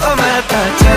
Oh, my touch.